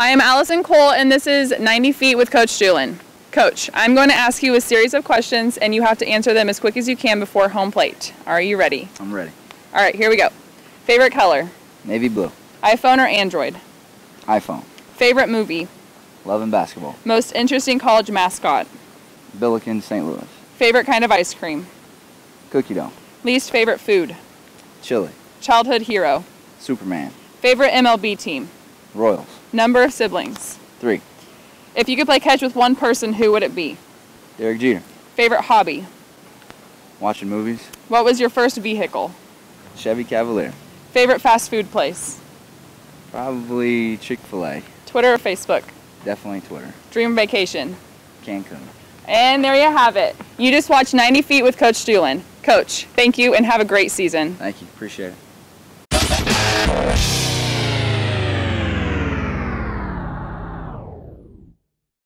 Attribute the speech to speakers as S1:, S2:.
S1: I am Alison Cole, and this is 90 Feet with Coach Dulin. Coach, I'm going to ask you a series of questions, and you have to answer them as quick as you can before home plate. Are you ready?
S2: I'm ready.
S1: All right, here we go. Favorite color?
S2: Navy blue.
S1: iPhone or Android?
S2: iPhone.
S1: Favorite movie?
S2: Love and basketball.
S1: Most interesting college mascot?
S2: Billiken, St. Louis.
S1: Favorite kind of ice cream?
S2: Cookie dough.
S1: Least favorite food?
S2: Chili.
S1: Childhood hero?
S2: Superman.
S1: Favorite MLB team?
S2: Royals.
S1: Number of siblings?
S2: Three.
S1: If you could play catch with one person, who would it be?
S2: Derek Jeter.
S1: Favorite hobby?
S2: Watching movies.
S1: What was your first vehicle?
S2: Chevy Cavalier.
S1: Favorite fast food place?
S2: Probably Chick-fil-A.
S1: Twitter or Facebook?
S2: Definitely Twitter.
S1: Dream vacation?
S2: Cancun.
S1: And there you have it. You just watched 90 Feet with Coach Dulin. Coach, thank you and have a great season.
S2: Thank you. Appreciate it.